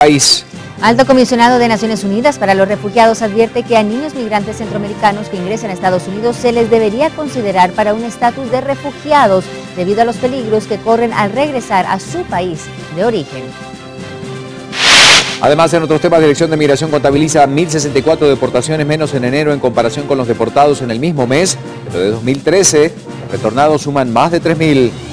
país. Alto comisionado de Naciones Unidas para los Refugiados advierte que a niños migrantes centroamericanos que ingresan a Estados Unidos se les debería considerar para un estatus de refugiados debido a los peligros que corren al regresar a su país de origen. Además, en otros temas, Dirección de Migración contabiliza 1.064 deportaciones menos en enero en comparación con los deportados en el mismo mes, pero de 2013 los retornados suman más de 3.000.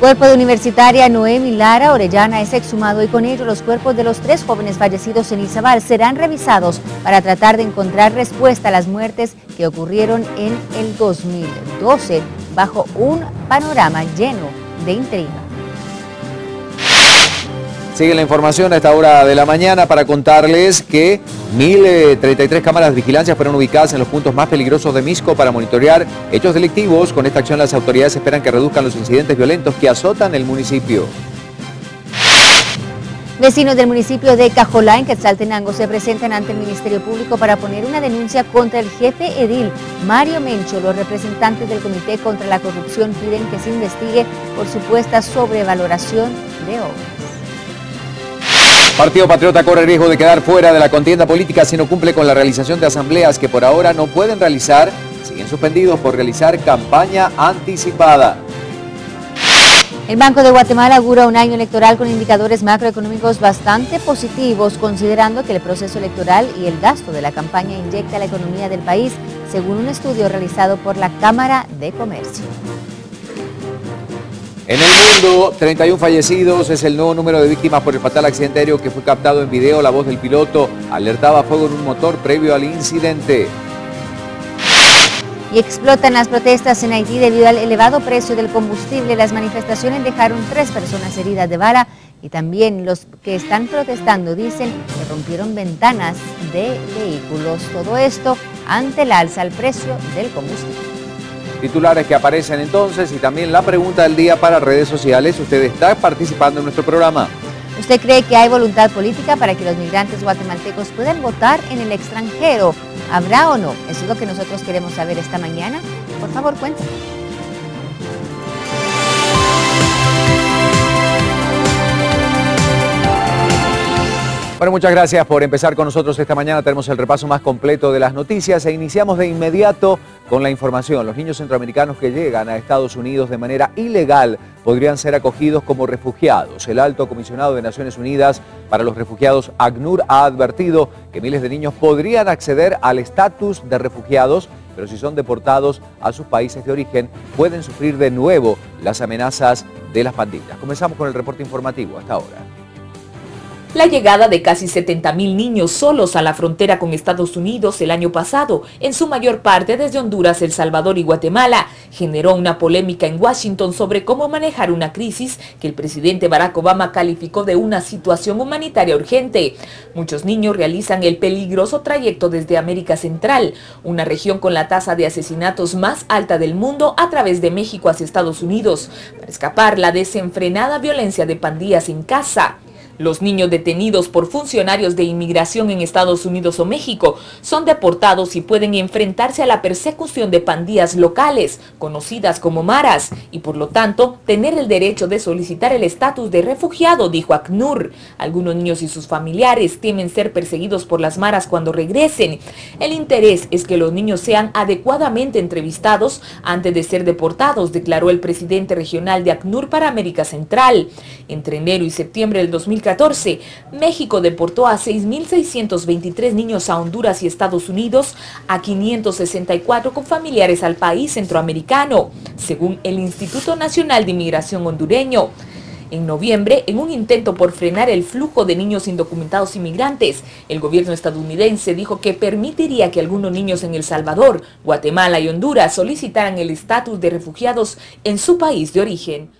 Cuerpo de universitaria Noemi Lara Orellana es exhumado y con ello los cuerpos de los tres jóvenes fallecidos en Izabal serán revisados para tratar de encontrar respuesta a las muertes que ocurrieron en el 2012 bajo un panorama lleno de intriga. Sigue la información a esta hora de la mañana para contarles que 1.033 cámaras de vigilancia fueron ubicadas en los puntos más peligrosos de Misco para monitorear hechos delictivos. Con esta acción las autoridades esperan que reduzcan los incidentes violentos que azotan el municipio. Vecinos del municipio de Cajolá, en Quetzaltenango, se presentan ante el Ministerio Público para poner una denuncia contra el jefe edil, Mario Mencho. Los representantes del Comité contra la Corrupción piden que se investigue por supuesta sobrevaloración de obras. Partido Patriota corre riesgo de quedar fuera de la contienda política si no cumple con la realización de asambleas que por ahora no pueden realizar, siguen suspendidos por realizar campaña anticipada. El Banco de Guatemala augura un año electoral con indicadores macroeconómicos bastante positivos, considerando que el proceso electoral y el gasto de la campaña inyecta la economía del país, según un estudio realizado por la Cámara de Comercio. En el mundo, 31 fallecidos es el nuevo número de víctimas por el fatal accidente aéreo que fue captado en video. La voz del piloto alertaba fuego en un motor previo al incidente. Y explotan las protestas en Haití debido al elevado precio del combustible. Las manifestaciones dejaron tres personas heridas de bala y también los que están protestando dicen que rompieron ventanas de vehículos. Todo esto ante el alza al precio del combustible titulares que aparecen entonces y también la pregunta del día para redes sociales. Usted está participando en nuestro programa. ¿Usted cree que hay voluntad política para que los migrantes guatemaltecos puedan votar en el extranjero? ¿Habrá o no? Eso es lo que nosotros queremos saber esta mañana. Por favor, cuéntenos. Bueno, muchas gracias por empezar con nosotros esta mañana. Tenemos el repaso más completo de las noticias e iniciamos de inmediato con la información. Los niños centroamericanos que llegan a Estados Unidos de manera ilegal podrían ser acogidos como refugiados. El alto comisionado de Naciones Unidas para los refugiados, ACNUR, ha advertido que miles de niños podrían acceder al estatus de refugiados, pero si son deportados a sus países de origen, pueden sufrir de nuevo las amenazas de las pandillas. Comenzamos con el reporte informativo hasta ahora. La llegada de casi 70.000 niños solos a la frontera con Estados Unidos el año pasado, en su mayor parte desde Honduras, El Salvador y Guatemala, generó una polémica en Washington sobre cómo manejar una crisis que el presidente Barack Obama calificó de una situación humanitaria urgente. Muchos niños realizan el peligroso trayecto desde América Central, una región con la tasa de asesinatos más alta del mundo a través de México hacia Estados Unidos, para escapar la desenfrenada violencia de pandillas en casa. Los niños detenidos por funcionarios de inmigración en Estados Unidos o México son deportados y pueden enfrentarse a la persecución de pandillas locales, conocidas como maras, y por lo tanto tener el derecho de solicitar el estatus de refugiado, dijo ACNUR. Algunos niños y sus familiares temen ser perseguidos por las maras cuando regresen. El interés es que los niños sean adecuadamente entrevistados antes de ser deportados, declaró el presidente regional de ACNUR para América Central. Entre enero y septiembre del 2014, México deportó a 6.623 niños a Honduras y Estados Unidos, a 564 con familiares al país centroamericano, según el Instituto Nacional de Inmigración hondureño. En noviembre, en un intento por frenar el flujo de niños indocumentados inmigrantes, el gobierno estadounidense dijo que permitiría que algunos niños en El Salvador, Guatemala y Honduras solicitaran el estatus de refugiados en su país de origen.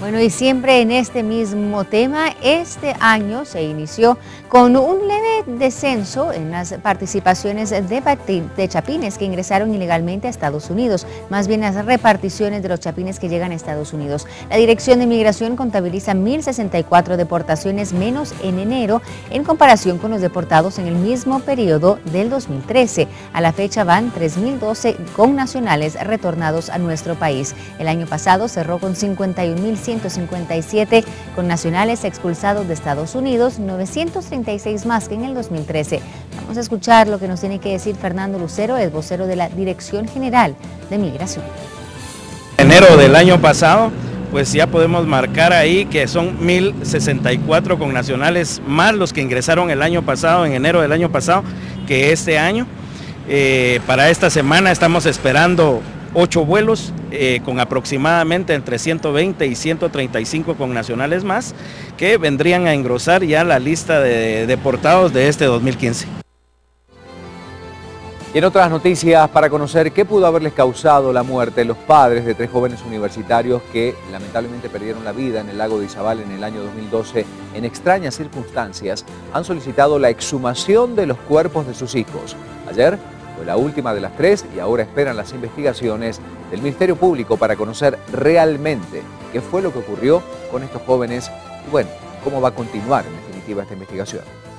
Bueno, y siempre en este mismo tema, este año se inició con un leve descenso en las participaciones de, chapines que ingresaron ilegalmente a Estados Unidos, más bien las reparticiones de los chapines que llegan a Estados Unidos. La Dirección de Inmigración contabiliza 1.064 deportaciones menos en enero en comparación con los deportados en el mismo periodo del 2013. A la fecha van 3.012 con nacionales retornados a nuestro país. El año pasado cerró con 51.100 1.357 con nacionales expulsados de Estados Unidos, 936 más que en el 2013. Vamos a escuchar lo que nos tiene que decir Fernando Lucero, el vocero de la Dirección General de Migración. Enero del año pasado, pues ya podemos marcar ahí que son 1.064 con nacionales más los que ingresaron el año pasado, en enero del año pasado, que este año. Eh, para esta semana estamos esperando ocho vuelos eh, con aproximadamente entre 120 y 135 con nacionales más que vendrían a engrosar ya la lista de deportados de este 2015. Y en otras noticias, para conocer qué pudo haberles causado la muerte los padres de tres jóvenes universitarios que lamentablemente perdieron la vida en el lago de Izabal en el año 2012 en extrañas circunstancias, han solicitado la exhumación de los cuerpos de sus hijos. Ayer fue la última de las tres y ahora esperan las investigaciones del Ministerio Público para conocer realmente qué fue lo que ocurrió con estos jóvenes y bueno, cómo va a continuar en definitiva esta investigación.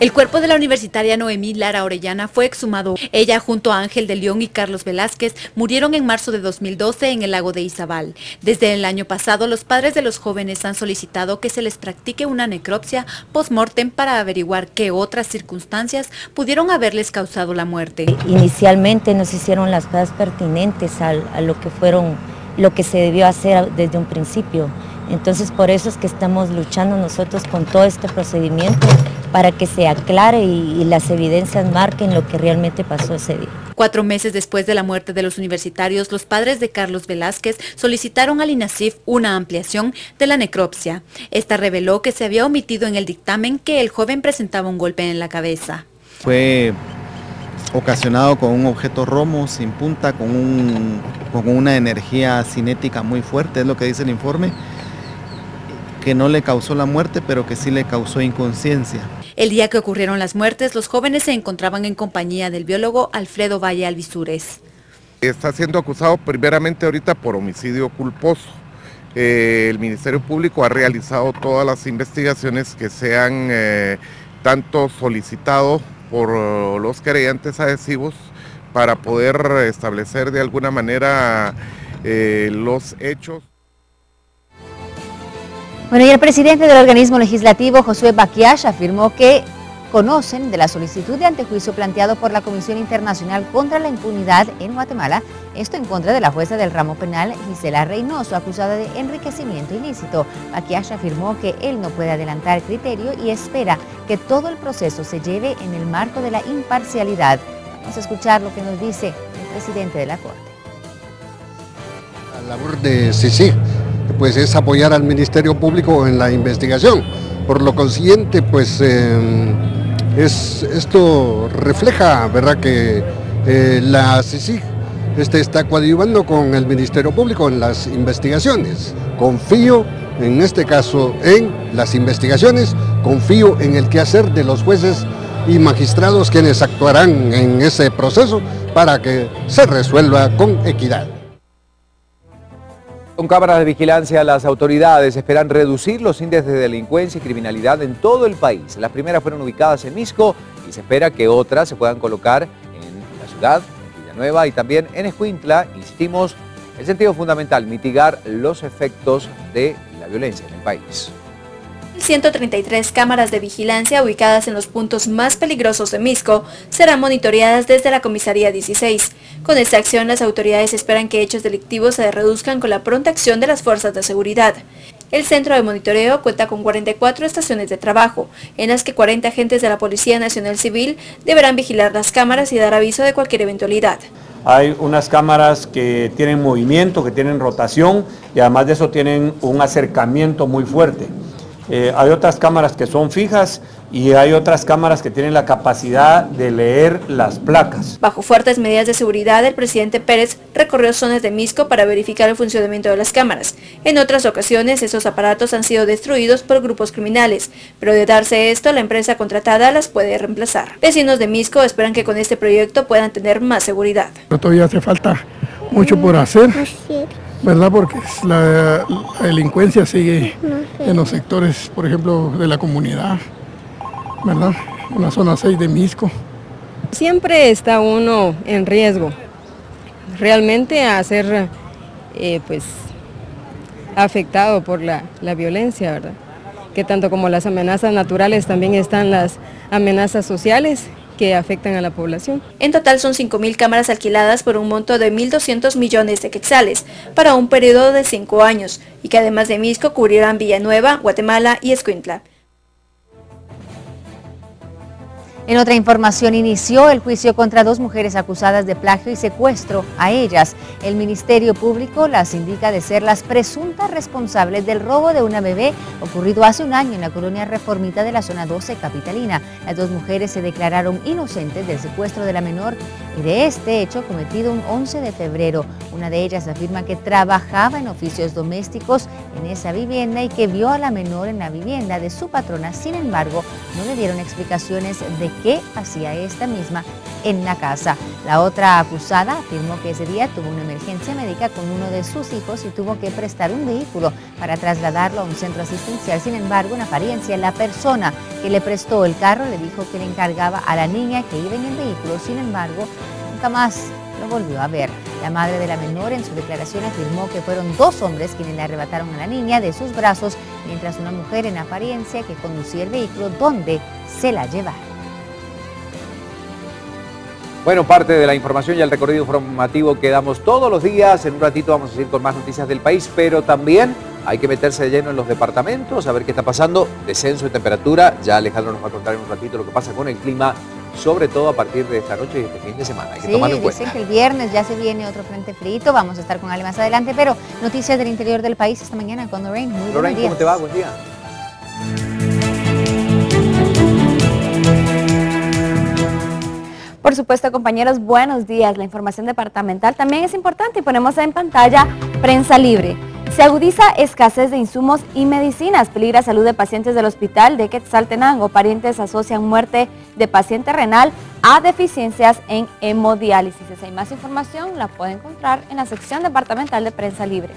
El cuerpo de la universitaria Noemí Lara Orellana fue exhumado. Ella junto a Ángel de León y Carlos Velázquez murieron en marzo de 2012 en el lago de Izabal. Desde el año pasado, los padres de los jóvenes han solicitado que se les practique una necropsia post-mortem para averiguar qué otras circunstancias pudieron haberles causado la muerte. Inicialmente nos hicieron las cosas pertinentes a, a lo que fueron, lo que se debió hacer desde un principio. Entonces por eso es que estamos luchando nosotros con todo este procedimiento para que se aclare y, las evidencias marquen lo que realmente pasó ese día. Cuatro meses después de la muerte de los universitarios, los padres de Carlos Velázquez solicitaron al INASIF una ampliación de la necropsia. Esta reveló que se había omitido en el dictamen que el joven presentaba un golpe en la cabeza. Fue ocasionado con un objeto romo sin punta, con, con una energía cinética muy fuerte, es lo que dice el informe que no le causó la muerte, pero que sí le causó inconsciencia. El día que ocurrieron las muertes, los jóvenes se encontraban en compañía del biólogo Alfredo Valle Alvisures. Está siendo acusado primeramente ahorita por homicidio culposo. Eh, el Ministerio Público ha realizado todas las investigaciones que sean eh, tanto solicitado por los creyentes adhesivos para poder establecer de alguna manera eh, los hechos. Bueno, y el presidente del organismo legislativo, Josué Baquiash, afirmó que conocen de la solicitud de antejuicio planteado por la Comisión Internacional contra la Impunidad en Guatemala, esto en contra de la jueza del ramo penal Gisela Reynoso, acusada de enriquecimiento ilícito. Baquiash afirmó que él no puede adelantar criterio y espera que todo el proceso se lleve en el marco de la imparcialidad. Vamos a escuchar lo que nos dice el presidente de la Corte. La labor de CICIG pues es apoyar al Ministerio Público en la investigación. Por lo consiguiente, pues em, es, esto refleja, ¿verdad?, que eh, la CICIG este, está coadyuvando con el Ministerio Público en las investigaciones. Confío, en este caso, en las investigaciones, confío en el quehacer de los jueces y magistrados quienes actuarán en ese proceso para que se resuelva con equidad. Con cámaras de vigilancia, las autoridades esperan reducir los índices de delincuencia y criminalidad en todo el país. Las primeras fueron ubicadas en Misco y se espera que otras se puedan colocar en la ciudad, en Villanueva y también en Escuintla. Insistimos, el sentido fundamental, mitigar los efectos de la violencia en el país. 133 cámaras de vigilancia ubicadas en los puntos más peligrosos de Misco serán monitoreadas desde la comisaría 16. Con esta acción, las autoridades esperan que hechos delictivos se reduzcan con la pronta acción de las fuerzas de seguridad. El centro de monitoreo cuenta con 44 estaciones de trabajo, en las que 40 agentes de la Policía Nacional Civil deberán vigilar las cámaras y dar aviso de cualquier eventualidad. Hay unas cámaras que tienen movimiento, que tienen rotación y además de eso tienen un acercamiento muy fuerte. Eh, hay otras cámaras que son fijas y hay otras cámaras que tienen la capacidad de leer las placas. Bajo fuertes medidas de seguridad, el presidente Pérez recorrió zonas de Misco para verificar el funcionamiento de las cámaras. En otras ocasiones, esos aparatos han sido destruidos por grupos criminales, pero de darse esto, la empresa contratada las puede reemplazar. Vecinos de Misco esperan que con este proyecto puedan tener más seguridad. todavía hace falta mucho por hacer. ¿Verdad? Porque la, delincuencia sigue en los sectores, por ejemplo, de la comunidad, ¿verdad? En la zona 6 de Misco. Siempre está uno en riesgo, realmente a hacer, eh, pues, afectado por la, la violencia, ¿verdad? Que tanto como las amenazas naturales también están las amenazas sociales que afectan a la población. En total son 5.000 cámaras alquiladas por un monto de 1.200 millones de quetzales para un periodo de 5 años y que además de Misco cubrirán Villanueva, Guatemala y Escuintla. En otra información, inició el juicio contra dos mujeres acusadas de plagio y secuestro. A ellas, el Ministerio Público las indica de ser las presuntas responsables del robo de una bebé ocurrido hace un año en la colonia reformita de la zona 12 capitalina. Las dos mujeres se declararon inocentes del secuestro de la menor y de este hecho cometido un 11 de febrero. Una de ellas afirma que trabajaba en oficios domésticos en esa vivienda y que vio a la menor en la vivienda de su patrona. Sin embargo, no le dieron explicaciones de qué hacía esta misma en la casa. La otra acusada afirmó que ese día tuvo una emergencia médica con uno de sus hijos y tuvo que prestar un vehículo para trasladarlo a un centro asistencial. Sin embargo, en apariencia, la persona que le prestó el carro le dijo que le encargaba a la niña que iba en el vehículo. Sin embargo, nunca más lo volvió a ver. La madre de la menor en su declaración afirmó que fueron dos hombres quienes le arrebataron a la niña de sus brazos, mientras una mujer en apariencia que conducía el vehículo donde se la llevaron. Bueno, parte de la información y el recorrido informativo que damos todos los días. En un ratito vamos a seguir con más noticias del país, pero también hay que meterse de lleno en los departamentos, a ver qué está pasando. Descenso de temperatura. Ya Alejandro nos va a contar en un ratito lo que pasa con el clima, sobre todo a partir de esta noche y este fin de semana. Hay que Sí, tomarlo en dicen cuenta. que el viernes ya se viene otro frente frito, vamos a estar con él más adelante, pero noticias del interior del país esta mañana con Lorraine. Muy Lorraine, ¿cómo días. te va? Buen día. Por supuesto, compañeros, buenos días. La información departamental también es importante y ponemos en pantalla prensa libre. Se agudiza escasez de insumos y medicinas. Peligra salud de pacientes del hospital de Quetzaltenango. Parientes asocian muerte de paciente renal a deficiencias en hemodiálisis. Si hay más información, la puede encontrar en la sección departamental de prensa libre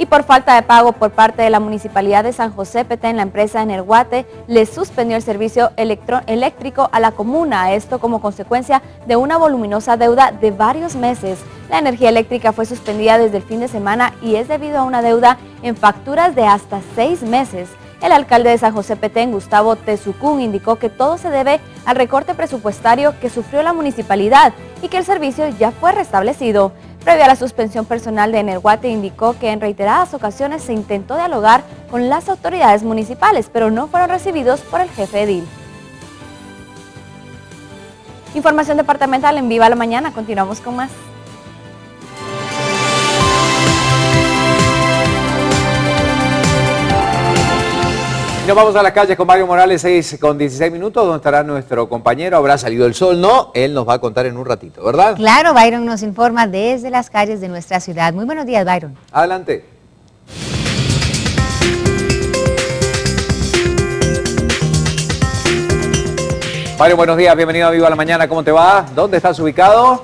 y por falta de pago por parte de la Municipalidad de San José Petén, la empresa Energuate le suspendió el servicio eléctrico a la comuna, esto como consecuencia de una voluminosa deuda de varios meses. La energía eléctrica fue suspendida desde el fin de semana y es debido a una deuda en facturas de hasta seis meses. El alcalde de San José Petén, Gustavo Tezucún, indicó que todo se debe al recorte presupuestario que sufrió la municipalidad y que el servicio ya fue restablecido. Previo a la suspensión personal de Energuate, indicó que en reiteradas ocasiones se intentó dialogar con las autoridades municipales, pero no fueron recibidos por el jefe edil. Información departamental en Viva la Mañana. Continuamos con más. Y nos vamos a la calle con Mario Morales, 6 con 16 minutos, donde estará nuestro compañero. Habrá salido el sol, ¿no? Él nos va a contar en un ratito, ¿verdad? Claro, Byron nos informa desde las calles de nuestra ciudad. Muy buenos días, Byron. Adelante. Mario, buenos días, bienvenido a Viva la Mañana, ¿cómo te va? ¿Dónde estás ubicado?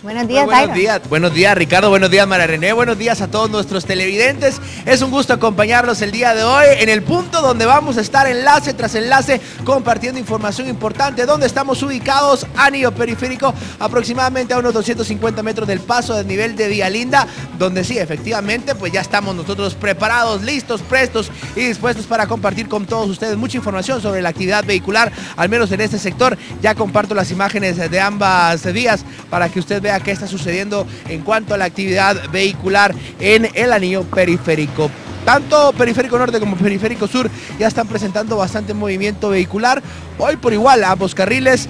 Buenos días, buenos días, buenos días Ricardo, buenos días María René, buenos días a todos nuestros televidentes. Es un gusto acompañarlos el día de hoy en el punto donde vamos a estar enlace tras enlace compartiendo información importante, donde estamos ubicados, anillo periférico, aproximadamente a unos 250 metros del paso del nivel de Vía Linda, donde sí, efectivamente, pues ya estamos nosotros preparados, listos, prestos y dispuestos para compartir con todos ustedes mucha información sobre la actividad vehicular, al menos en este sector. Ya comparto las imágenes de ambas vías para que usted vea qué está sucediendo en cuanto a la actividad vehicular en el anillo periférico. Tanto periférico norte como periférico sur ya están presentando bastante movimiento vehicular. Hoy por igual ambos carriles.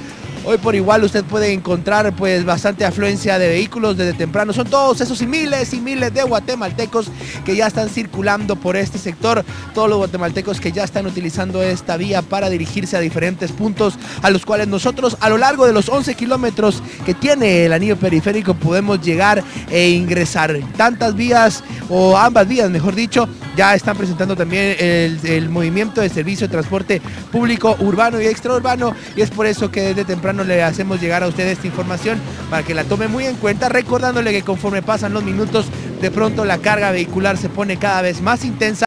Hoy por igual usted puede encontrar pues bastante afluencia de vehículos desde temprano. Son todos esos y miles y miles de guatemaltecos que ya están circulando por este sector. Todos los guatemaltecos que ya están utilizando esta vía para dirigirse a diferentes puntos a los cuales nosotros a lo largo de los 11 kilómetros que tiene el anillo periférico podemos llegar e ingresar. Tantas vías o ambas vías mejor dicho ya están presentando también el, el movimiento de servicio de transporte público urbano y extraurbano y es por eso que desde le hacemos llegar a usted esta información para que la tome muy en cuenta, recordándole que conforme pasan los minutos, de pronto la carga vehicular se pone cada vez más intensa